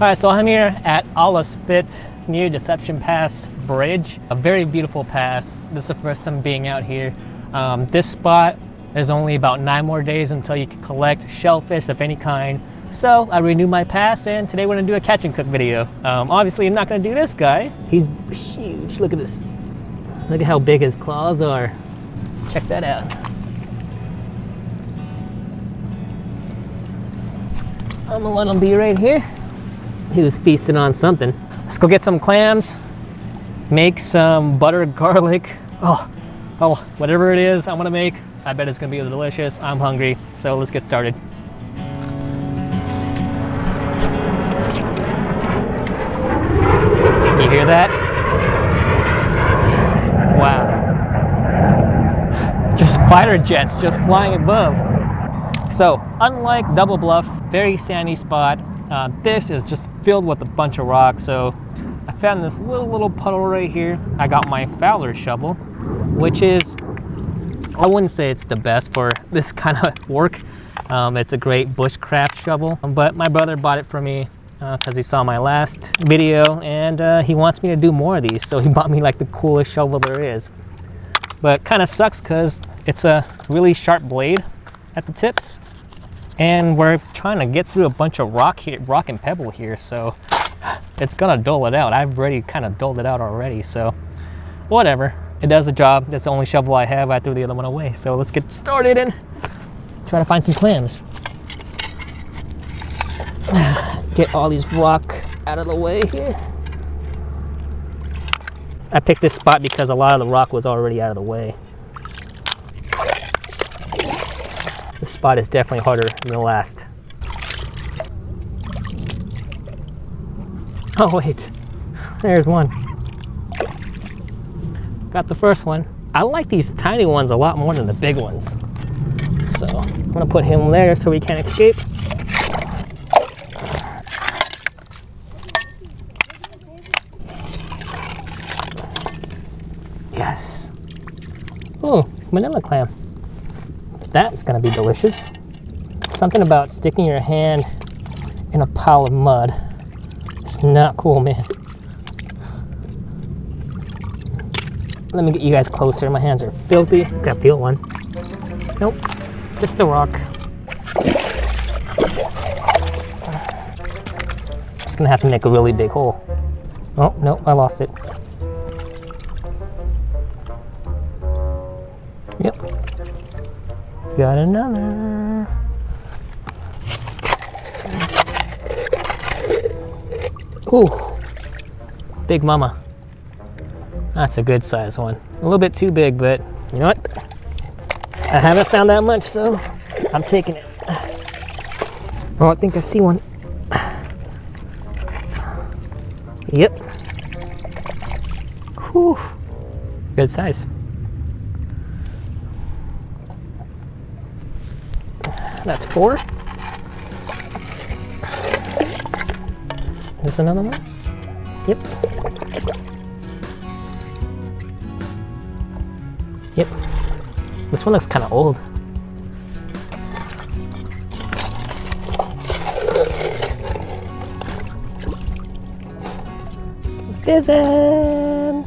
All right, so I'm here at Ala Spit near Deception Pass Bridge. A very beautiful pass. This is the first time being out here. Um, this spot, there's only about nine more days until you can collect shellfish of any kind. So I renewed my pass and today we're gonna do a catch and cook video. Um, obviously I'm not gonna do this guy. He's huge, look at this. Look at how big his claws are. Check that out. I'm gonna let him be right here. He was feasting on something. Let's go get some clams, make some butter garlic. Oh, oh, whatever it is I'm gonna make, I bet it's gonna be delicious. I'm hungry, so let's get started. You hear that? Wow. Just fighter jets just flying above. So, unlike Double Bluff, very sandy spot, uh, this is just filled with a bunch of rocks. So I found this little, little puddle right here. I got my Fowler shovel, which is, I wouldn't say it's the best for this kind of work. Um, it's a great bushcraft shovel, but my brother bought it for me because uh, he saw my last video and uh, he wants me to do more of these. So he bought me like the coolest shovel there is. But kind of sucks because it's a really sharp blade at the tips and we're trying to get through a bunch of rock here, rock and pebble here, so it's gonna dull it out. I've already kind of dulled it out already, so whatever. It does the job. That's the only shovel I have. I threw the other one away. So let's get started and try to find some clams. Get all these rock out of the way here. I picked this spot because a lot of the rock was already out of the way. This spot is definitely harder the last. Oh wait, there's one. Got the first one. I like these tiny ones a lot more than the big ones. So I'm gonna put him there so he can't escape. Yes. Oh, manila clam. That's gonna be delicious. Something about sticking your hand in a pile of mud. It's not cool, man. Let me get you guys closer. My hands are filthy. Got feel one. Nope, just a rock. Just gonna have to make a really big hole. Oh, no, I lost it. Yep, Got another. Ooh, big mama. That's a good size one. A little bit too big, but you know what? I haven't found that much, so I'm taking it. Oh, I think I see one. Yep. Whew. Good size. That's four. There's another one. Yep. Yep. This one looks kind of old. Fizzing!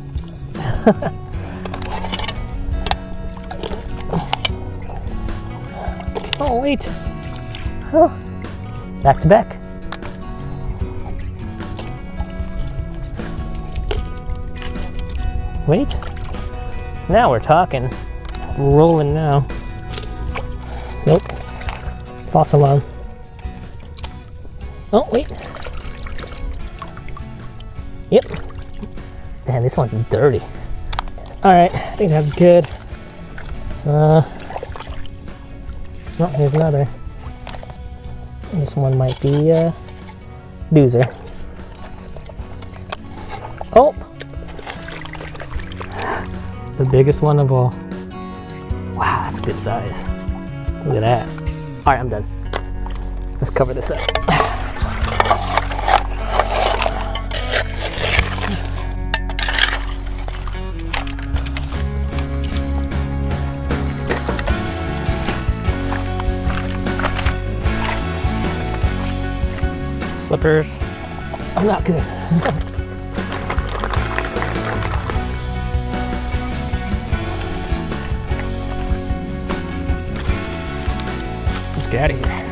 Oh, wait. Oh, back to back. Wait. Now we're talking. Rolling now. Nope. False alarm. Oh, wait. Yep. Man, this one's dirty. All right, I think that's good. Uh, Oh, here's another. This one might be a uh, doozer. Oh! The biggest one of all. Wow, that's a good size. Look at that. All right, I'm done. Let's cover this up. slippers. I'm not good. out of here.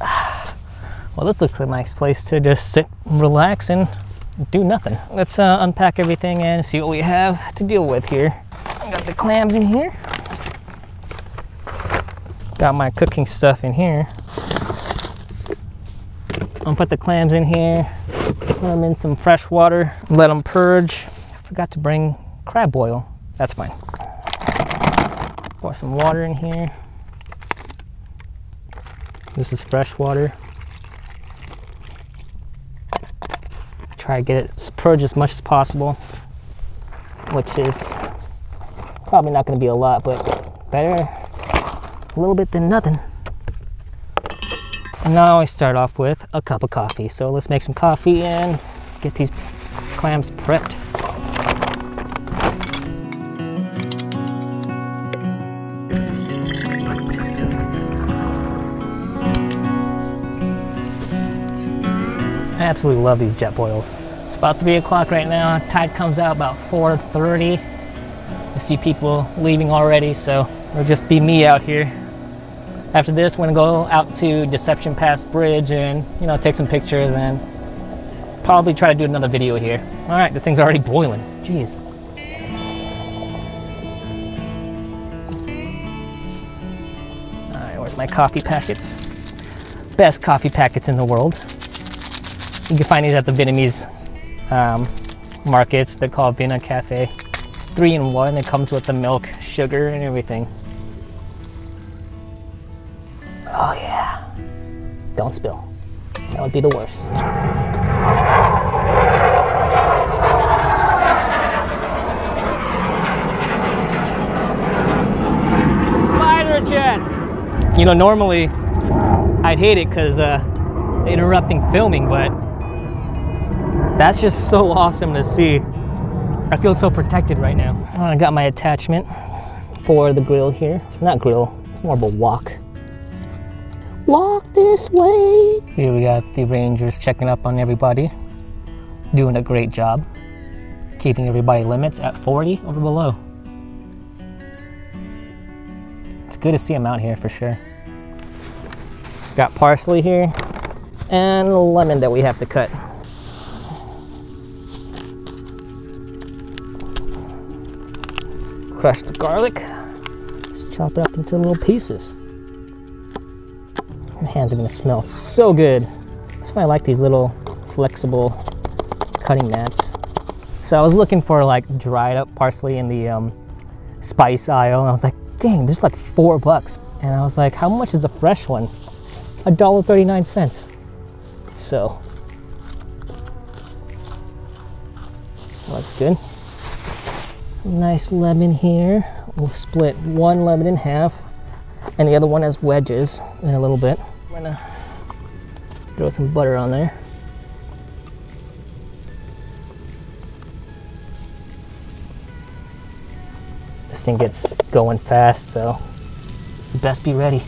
Well, this looks like a nice place to just sit, relax, and do nothing. Let's uh, unpack everything and see what we have to deal with here. I got the clams in here. Got my cooking stuff in here. I'll put the clams in here, put them in some fresh water, let them purge. I forgot to bring crab oil. That's fine. Pour some water in here. This is fresh water. try to get it purged as much as possible, which is probably not to be a lot, but better a little bit than nothing. Now I start off with a cup of coffee. So let's make some coffee and get these clams prepped. I absolutely love these Jetboils. It's about 3 o'clock right now. Tide comes out about 4.30. I see people leaving already, so it'll just be me out here. After this, we're gonna go out to Deception Pass Bridge and, you know, take some pictures and probably try to do another video here. All right, this thing's already boiling. Jeez. All right, where's my coffee packets? Best coffee packets in the world. You can find these at the Vietnamese um, markets. They're called Vina Cafe. Three in one. It comes with the milk, sugar, and everything. Don't spill. That would be the worst. Fighter jets! You know, normally I'd hate it because uh, interrupting filming, but that's just so awesome to see. I feel so protected right now. I got my attachment for the grill here. Not grill, it's more of a wok. Walk this way. Here we got the Rangers checking up on everybody. Doing a great job. Keeping everybody limits at 40 over below. It's good to see them out here for sure. Got parsley here and lemon that we have to cut. crush the garlic. Just chop it up into little pieces. Hands are gonna smell so good. That's why I like these little flexible cutting mats. So I was looking for like dried up parsley in the um, spice aisle, and I was like, dang, there's like four bucks. And I was like, how much is a fresh one? A dollar thirty-nine cents. So that's good nice lemon here. We'll split one lemon in half and the other one has wedges in a little bit. I'm gonna throw some butter on there. This thing gets going fast, so best be ready.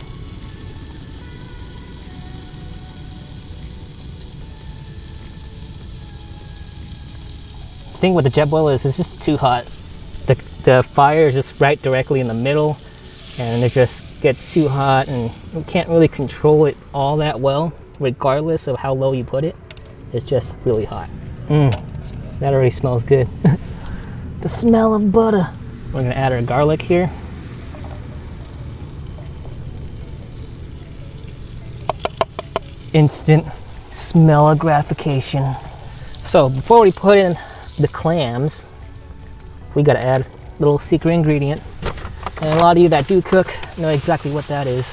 The thing with the Jetboil is it's just too hot The, the fire is just right directly in the middle and it just gets too hot and you can't really control it all that well regardless of how low you put it it's just really hot. Mm, that already smells good. The smell of butter. We're gonna add our garlic here. Instant smell of gratification. So before we put in the clams we gotta add a little secret ingredient. And a lot of you that do cook know exactly what that is.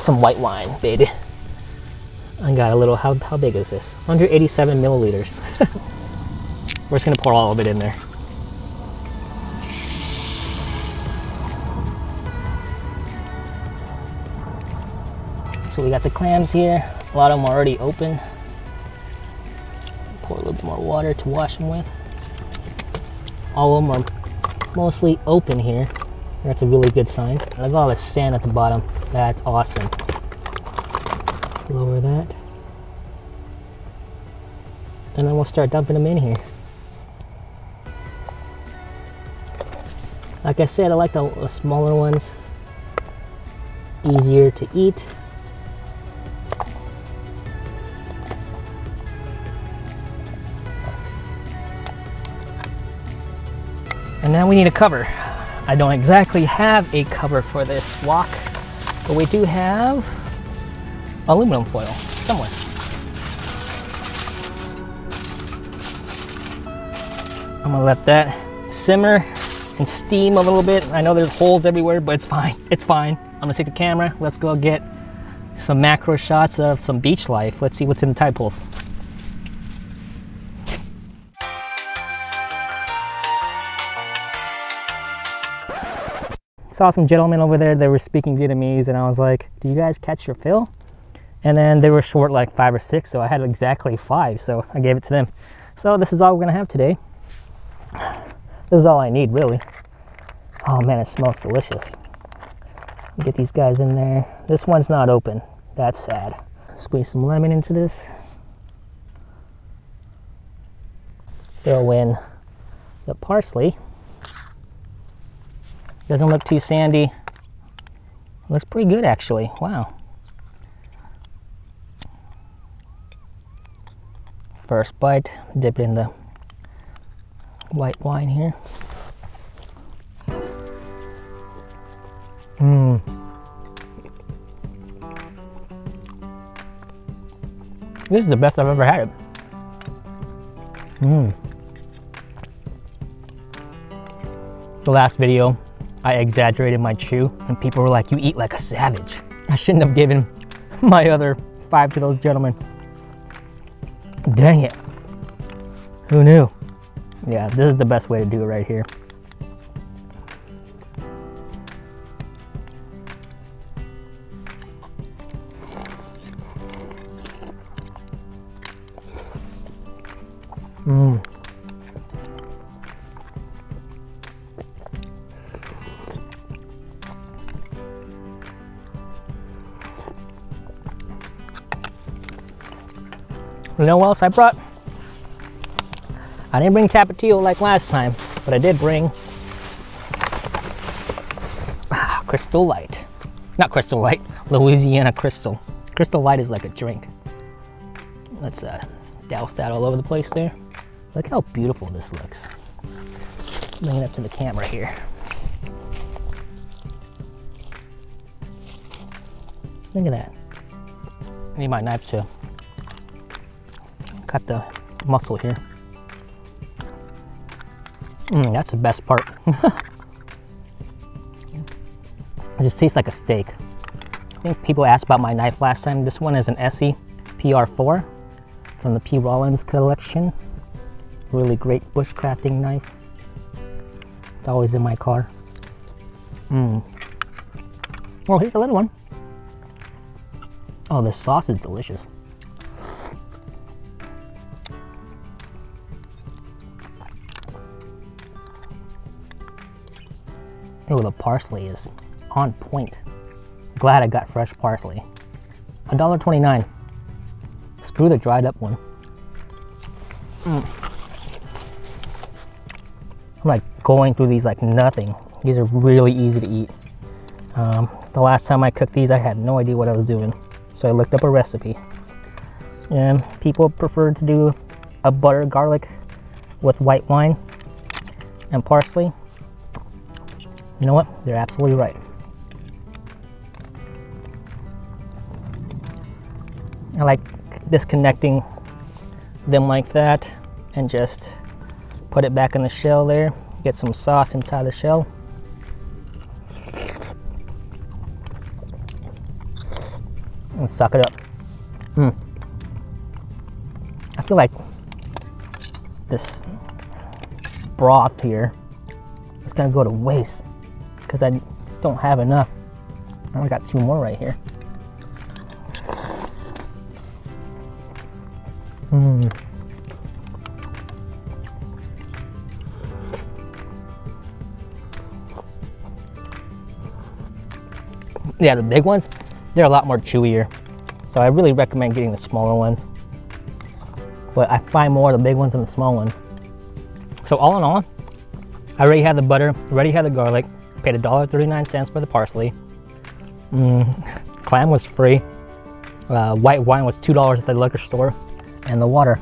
Some white wine, baby. I got a little, how, how big is this? 187 milliliters. We're just gonna pour all of it in there. So we got the clams here. A lot of them already open. Pour a little bit more water to wash them with. All of them are mostly open here. That's a really good sign. Look got all the sand at the bottom. That's awesome. Lower that. And then we'll start dumping them in here. Like I said, I like the, the smaller ones. Easier to eat. We need a cover. I don't exactly have a cover for this wok, but we do have aluminum foil somewhere. I'm gonna let that simmer and steam a little bit. I know there's holes everywhere, but it's fine. It's fine. I'm gonna take the camera. Let's go get some macro shots of some beach life. Let's see what's in the tide pools. Saw some gentlemen over there that were speaking Vietnamese, and I was like, "Do you guys catch your fill?" And then they were short like five or six, so I had exactly five, so I gave it to them. So this is all we're gonna have today. This is all I need, really. Oh man, it smells delicious. Get these guys in there. This one's not open. That's sad. Squeeze some lemon into this. Throw in the parsley. Doesn't look too sandy. Looks pretty good actually. Wow. First bite, dip it in the white wine here. Mmm. This is the best I've ever had it. Mmm. The last video, I exaggerated my chew, and people were like, you eat like a savage. I shouldn't have given my other five to those gentlemen. Dang it. Who knew? Yeah, this is the best way to do it right here. You know what else I brought? I didn't bring Tapatio like last time, but I did bring ah, Crystal Light. Not Crystal Light, Louisiana Crystal. Crystal Light is like a drink. Let's uh, douse that all over the place there. Look how beautiful this looks. Bring it up to the camera here. Look at that. I need my knife to cut the muscle here. Mm, that's the best part. it just tastes like a steak. I think people asked about my knife last time. This one is an ESEE PR4 from the P. Rollins collection. Really great bushcrafting knife. It's always in my car. Mmm. Oh, here's a little one. Oh, the sauce is delicious. Oh, the parsley is on point. Glad I got fresh parsley. $1.29. Screw the dried up one. Mm. I'm like going through these like nothing. These are really easy to eat. Um, the last time I cooked these, I had no idea what I was doing. So I looked up a recipe. And people prefer to do a butter garlic with white wine and parsley. You know what? They're absolutely right. I like disconnecting them like that and just put it back in the shell there. Get some sauce inside the shell. And suck it up. Mm. I feel like this broth here is gonna go to waste because I don't have enough. I only got two more right here. Hmm. Yeah, the big ones, they're a lot more chewier. So I really recommend getting the smaller ones. But I find more of the big ones than the small ones. So all in all, I already had the butter, already had the garlic, paid $1.39 for the parsley. Mm, clam was free. Uh, white wine was $2 at the liquor store. And the water.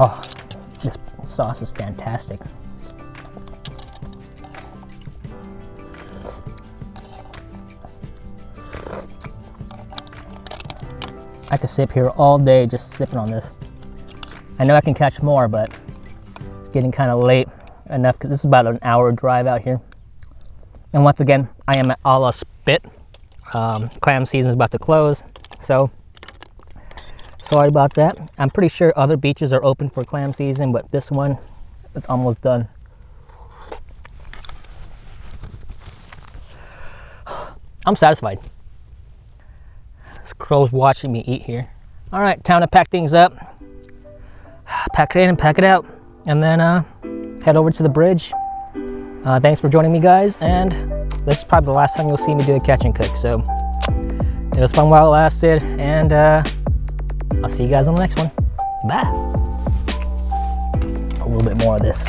Oh, this sauce is fantastic. I could sip here all day just sipping on this. I know I can catch more, but it's getting kind of late enough because this is about an hour drive out here. And once again, I am at Ala Spit. Um, clam season is about to close, so sorry about that. I'm pretty sure other beaches are open for clam season, but this one, it's almost done. I'm satisfied. This crow's watching me eat here. All right, time to pack things up. Pack it in and pack it out. And then uh, head over to the bridge. Uh, thanks for joining me guys. And this is probably the last time you'll see me do a catch and cook. So it was fun while it lasted. And uh, I'll see you guys on the next one. Bye. A little bit more of this.